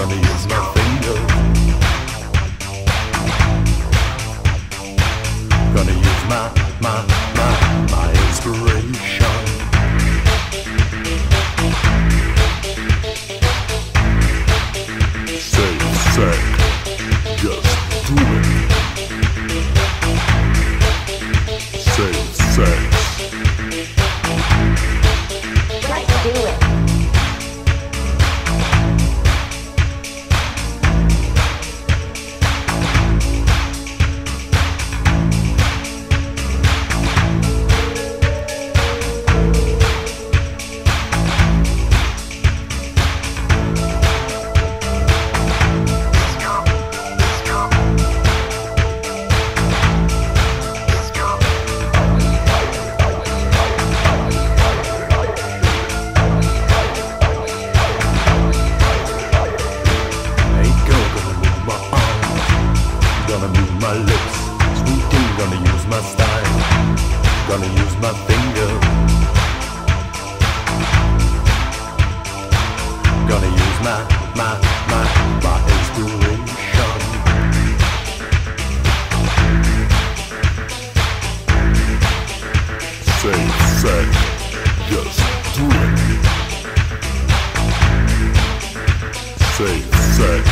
gonna use my finger. Gonna use my, my, my, my inspiration. Say, say, just do it. Say, say. My finger. Gonna use my, my, my, my inspiration. Say, say, just do it. Say, sex.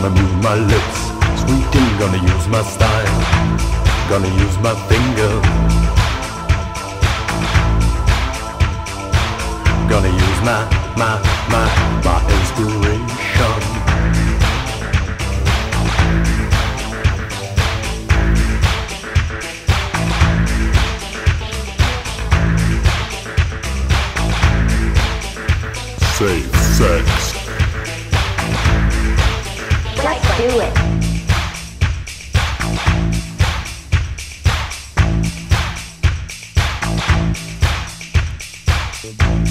Gonna move my lips. Sweet thing, gonna use my style, gonna use my finger. Gonna use my, my, my, my inspiration. Say sex. Do it. Say